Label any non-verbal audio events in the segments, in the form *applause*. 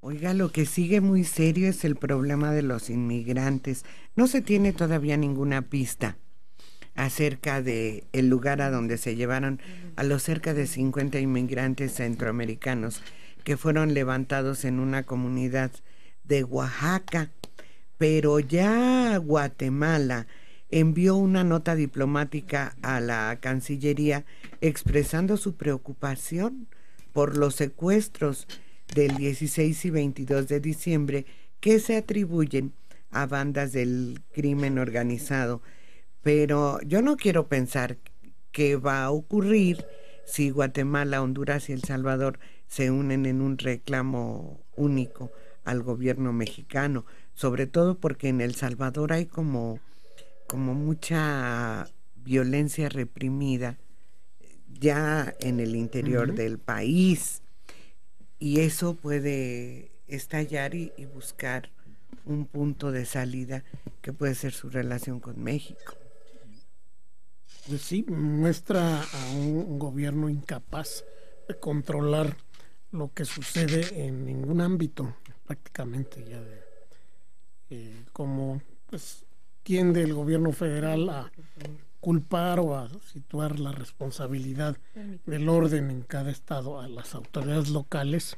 Oiga, lo que sigue muy serio es el problema de los inmigrantes. No se tiene todavía ninguna pista acerca de el lugar a donde se llevaron a los cerca de 50 inmigrantes centroamericanos que fueron levantados en una comunidad de Oaxaca, pero ya Guatemala envió una nota diplomática a la Cancillería expresando su preocupación por los secuestros del 16 y 22 de diciembre que se atribuyen a bandas del crimen organizado. Pero yo no quiero pensar qué va a ocurrir si Guatemala, Honduras y El Salvador se unen en un reclamo único al gobierno mexicano, sobre todo porque en El Salvador hay como, como mucha violencia reprimida ya en el interior del país y eso puede estallar y buscar un punto de salida que puede ser su relación con México. Pues sí, muestra a un, gobierno incapaz de controlar lo que sucede en ningún ámbito, prácticamente ya de eh, como pues tiende el gobierno federal a culpar o a situar la responsabilidad del orden en cada estado a las autoridades locales,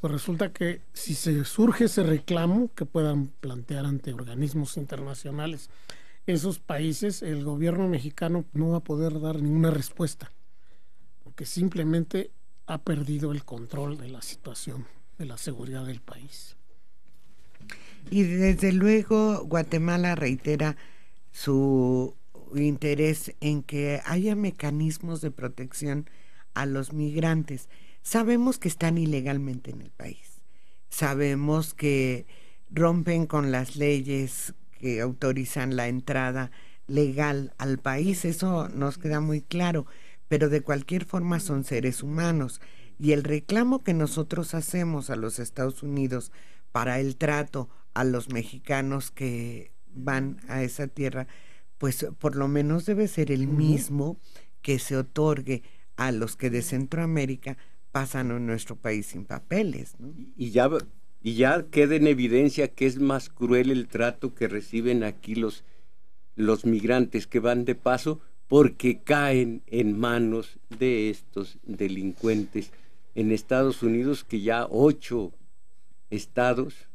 pues resulta que si se surge ese reclamo que puedan plantear ante organismos internacionales esos países, el gobierno mexicano no va a poder dar ninguna respuesta, porque simplemente ha perdido el control de la situación de la seguridad del país. Y desde luego Guatemala reitera su interés en que haya mecanismos de protección a los migrantes. Sabemos que están ilegalmente en el país. Sabemos que rompen con las leyes que autorizan la entrada legal al país, eso nos queda muy claro, pero de cualquier forma son seres humanos y el reclamo que nosotros hacemos a los Estados Unidos para el trato a los mexicanos que van a esa tierra, pues por lo menos debe ser el mismo que se otorgue a los que de Centroamérica pasan en nuestro país sin papeles. Y ya y ya queda en evidencia que es más cruel el trato que reciben aquí los, los migrantes que van de paso porque caen en manos de estos delincuentes en Estados Unidos que ya ocho estados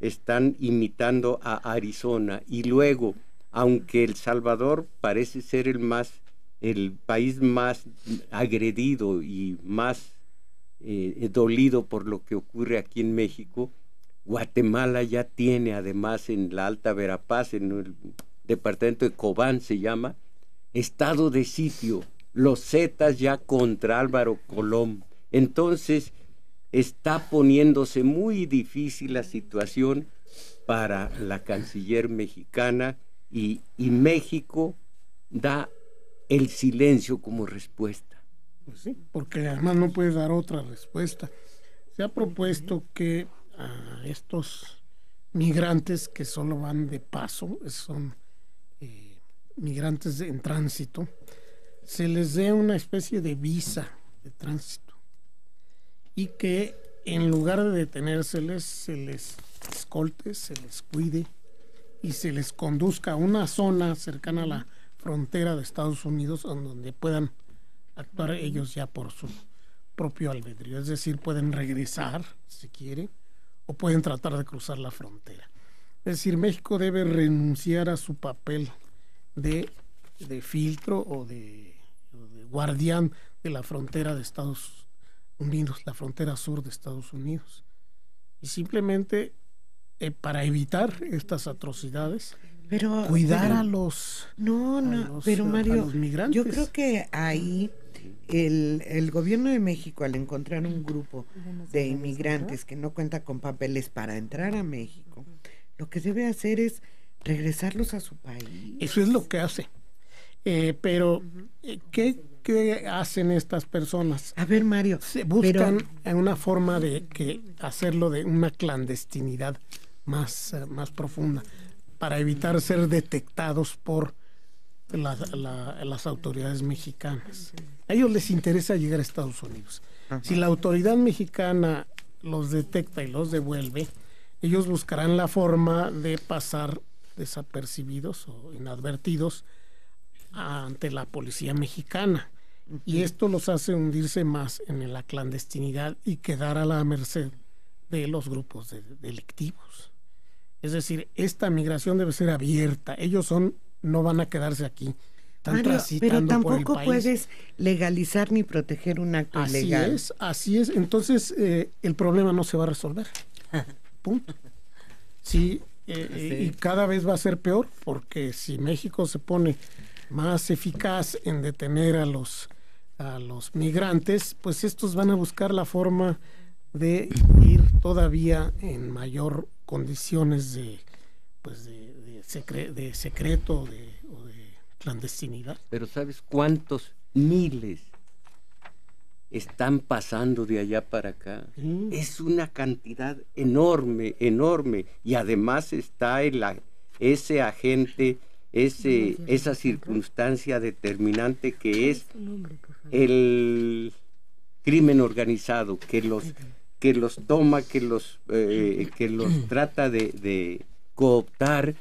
están imitando a Arizona y luego aunque El Salvador parece ser el más el país más agredido y más eh, dolido por lo que ocurre aquí en México. Guatemala ya tiene además en la Alta Verapaz, en el departamento de Cobán se llama, estado de sitio, los Zetas ya contra Álvaro Colón. Entonces está poniéndose muy difícil la situación para la canciller mexicana y México da el silencio como respuesta. Pues sí, porque además no puede dar otra respuesta. Se ha propuesto que a estos migrantes que solo van de paso, son eh, migrantes en tránsito, se les dé una especie de visa de tránsito y que en lugar de detenérseles, se les escolte, se les cuide y se les conduzca a una zona cercana a la frontera de Estados Unidos donde puedan actuar ellos ya por su propio albedrío, es decir, pueden regresar si quieren o pueden tratar de cruzar la frontera. Es decir, México debe renunciar a su papel de, filtro o de, guardián de la frontera de Estados Unidos, la frontera sur de Estados Unidos. Y simplemente eh, para evitar estas atrocidades, pero, cuidar a los no no pero Mario migrantes. yo creo que ahí el, el, gobierno de México al encontrar un grupo de inmigrantes que no cuenta con papeles para entrar a México, lo que debe hacer es regresarlos a su país. Eso es lo que hace. Eh, pero, eh, ¿qué, ¿qué, hacen estas personas? A ver, Mario. Se buscan una forma de que hacerlo de una clandestinidad más, eh, más profunda para evitar ser detectados por las autoridades mexicanas. A ellos les interesa llegar a Estados Unidos. Si la autoridad mexicana los detecta y los devuelve, ellos buscarán la forma de pasar desapercibidos o inadvertidos ante la policía mexicana. Y esto los hace hundirse más en la clandestinidad y quedar a la merced de los grupos delictivos. Es decir, esta migración debe ser abierta. Ellos son, no van a quedarse aquí. pero tampoco puedes legalizar ni proteger un acto así ilegal. Así es, así es. Entonces eh, el problema no se va a resolver. *laughs* Punto. Sí, eh, eh, y cada vez va a ser peor porque si México se pone más eficaz en detener a los a los migrantes, pues estos van a buscar la forma de ir todavía en mayor condiciones de pues de, de, secreto de, o de clandestinidad. Pero ¿sabes cuántos miles están pasando de allá para acá? Es una cantidad enorme, enorme. Y además está el, ese agente, ese, esa circunstancia determinante que es el crimen organizado, que los que los toma, que los, eh, que los *clears throat* trata de, cooptar,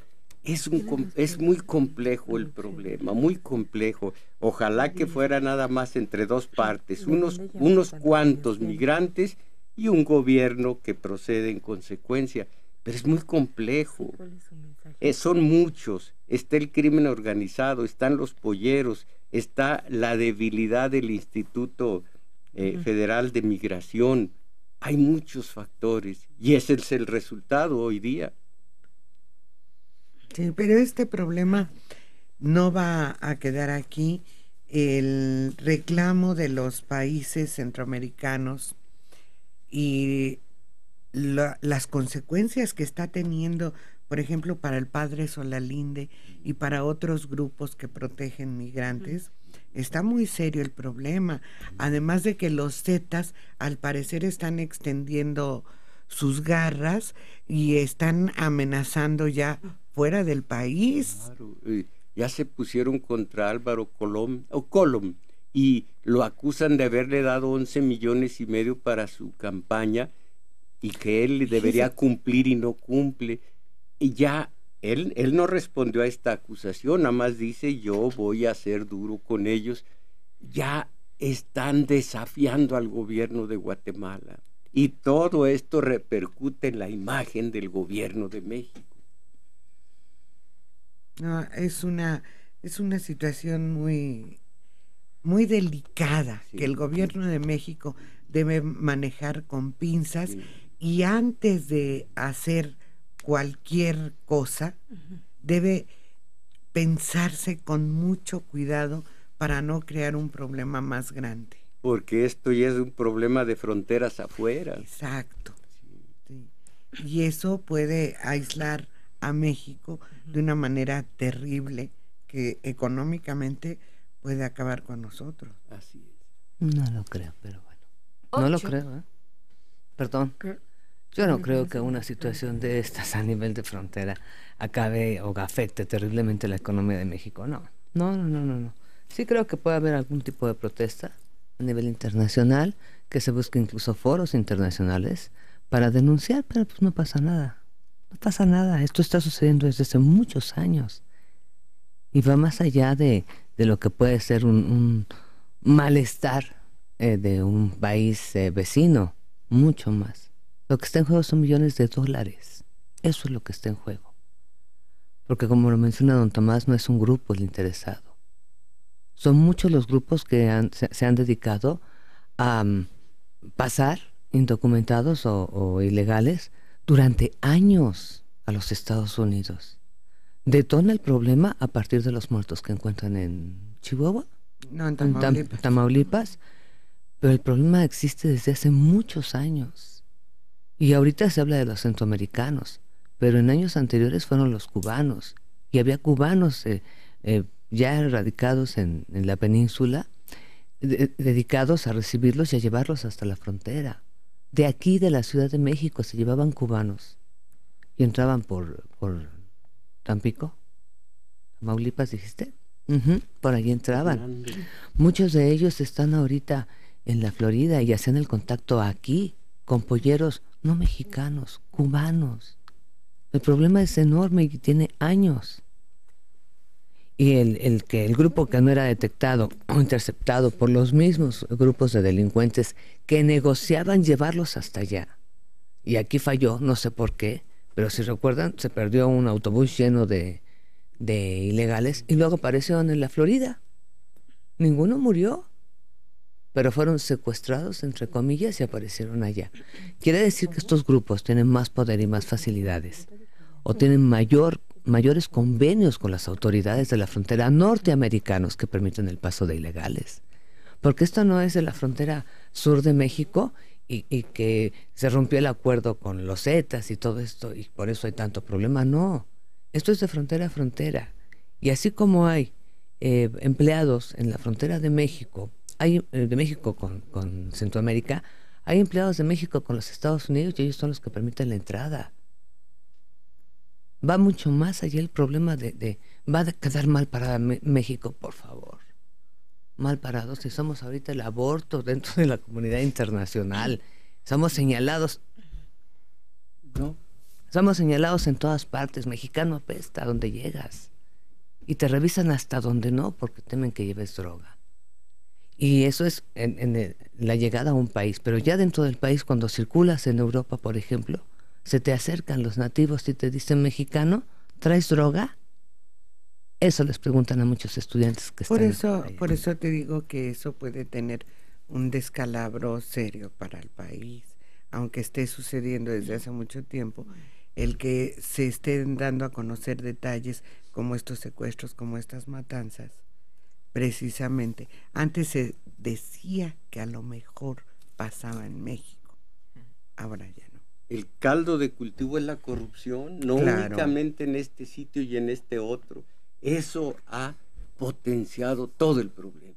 es, un, es muy complejo el problema, muy complejo. Ojalá que fuera nada más entre dos partes, unos, unos cuantos migrantes y un gobierno que procede en consecuencia. Pero es muy complejo. Eh, son muchos. Está el crimen organizado, están los polleros, está la debilidad del Instituto eh, Federal de Migración, hay muchos factores y ese es el resultado hoy día. Sí, pero este problema no va a quedar aquí. El reclamo de los países centroamericanos y las consecuencias que está teniendo, por ejemplo, para el padre Solalinde y para otros grupos que protegen migrantes, Está muy serio el problema. Además de que los Zetas al parecer están extendiendo sus garras y están amenazando ya fuera del país. Ya se pusieron contra Álvaro Colom, o Colom y lo acusan de haberle dado 11 millones y medio para su campaña y que él debería cumplir y no cumple. Y ya él, él no respondió a esta acusación, nada más dice yo voy a ser duro con ellos. Ya están desafiando al gobierno de Guatemala y todo esto repercute en la imagen del gobierno de México. No, es una es una situación muy muy delicada que el gobierno de México debe manejar con pinzas y antes de hacer cualquier cosa, debe pensarse con mucho cuidado para no crear un problema más grande. Porque esto ya es un problema de fronteras afuera. Exacto. Y eso puede aislar a México de una manera terrible que económicamente puede acabar con nosotros. Así es. No lo creo, pero bueno. No lo creo, ¿eh? Perdón. Yo no creo que una situación de estas a nivel de frontera acabe o afecte terriblemente la economía de México. No, no, no, no, no. Sí creo que puede haber algún tipo de protesta a nivel internacional, que se busque incluso foros internacionales para denunciar, pero pues no pasa nada. No pasa nada. Esto está sucediendo desde hace muchos años. Y va más allá de, de lo que puede ser un, malestar eh, de un país eh, vecino, mucho más. Lo que está en juego son millones de dólares. Eso es lo que está en juego. Porque como lo menciona don Tomás, no es un grupo el interesado. Son muchos los grupos que se, han dedicado a mm, pasar indocumentados o, ilegales durante años a los Estados Unidos. Detona el problema a partir de los muertos que encuentran en Chihuahua, no, en Tamaulipas. Tamaulipas. Pero el problema existe desde hace muchos años. Y ahorita se habla de los centroamericanos, pero en años anteriores fueron los cubanos. Y había cubanos eh, eh, ya radicados en, la península, dedicados a recibirlos y a llevarlos hasta la frontera. De aquí, de la Ciudad de México, se llevaban cubanos y entraban por, por Tampico. Maulipas, dijiste. por allí entraban. Muchos de ellos están ahorita en la Florida y hacían el contacto aquí con polleros no mexicanos, cubanos. El problema es enorme y tiene años. Y el, el, que el grupo que no era detectado o interceptado por los mismos grupos de delincuentes que negociaban llevarlos hasta allá. Y aquí falló, no sé por qué, pero si recuerdan, se perdió un autobús lleno de, de ilegales y luego aparecieron en la Florida. Ninguno murió, pero fueron secuestrados, entre comillas, y aparecieron allá. Quiere decir que estos grupos tienen más poder y más facilidades, o tienen mayor, mayores convenios con las autoridades de la frontera norteamericanos que permiten el paso de ilegales. Porque esto no es de la frontera sur de México y, que se rompió el acuerdo con los Zetas y todo esto, y por eso hay tanto problema. No, esto es de frontera a frontera. Y así como hay eh, empleados en la frontera de México, hay eh, de México con, Centroamérica, hay empleados de México con los Estados Unidos y ellos son los que permiten la entrada. Va mucho más allá el problema de, va a quedar mal para México, por favor. Mal parados si somos ahorita el aborto dentro de la comunidad internacional. Somos señalados. No, Estamos señalados en todas partes. Mexicano apesta donde llegas. Y te revisan hasta donde no porque temen que lleves droga. Y eso es en, la llegada a un país. Pero ya dentro del país, cuando circulas en Europa, por ejemplo, se te acercan los nativos y te dicen, mexicano, ¿traes droga? Eso les preguntan a muchos estudiantes que por están. Eso, por eso te digo que eso puede tener un descalabro serio para el país, aunque esté sucediendo desde hace mucho tiempo el que se estén dando a conocer detalles como estos secuestros, como estas matanzas, precisamente. Antes se decía que a lo mejor pasaba en México, ahora ya no. El caldo de cultivo es la corrupción, no únicamente en este sitio y en este otro. Eso ha potenciado todo el problema.